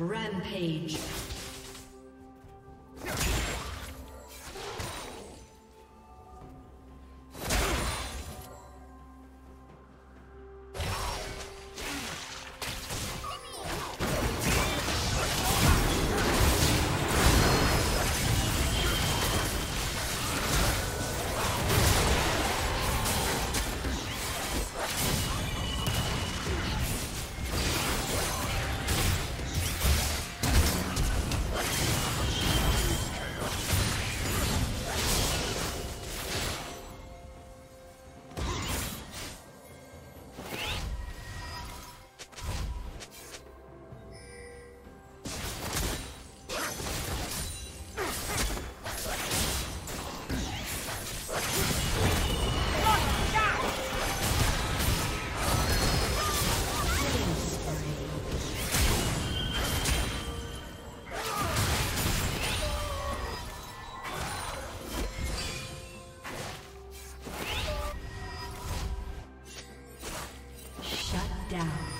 Rampage. down.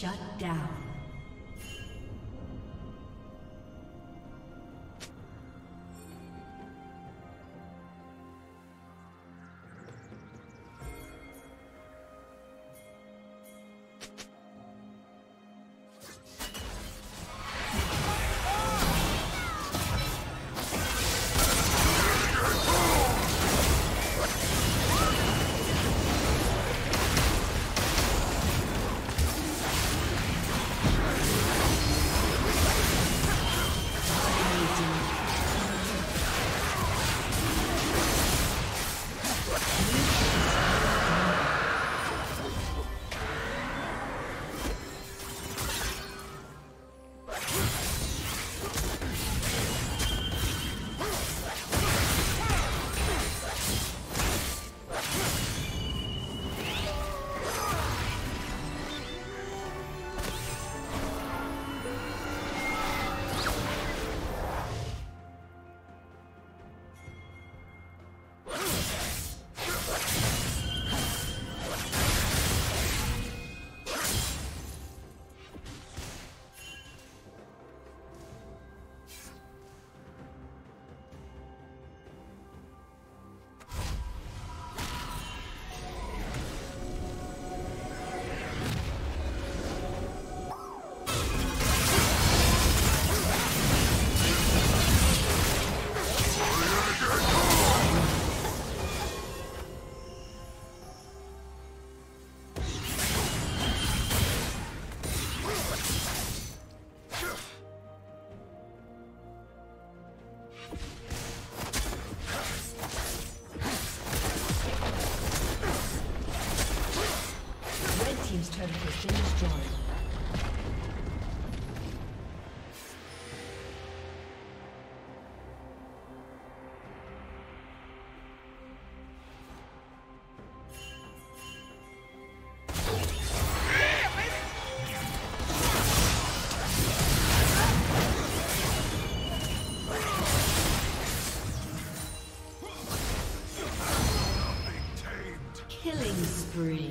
Shut down. Killing spree.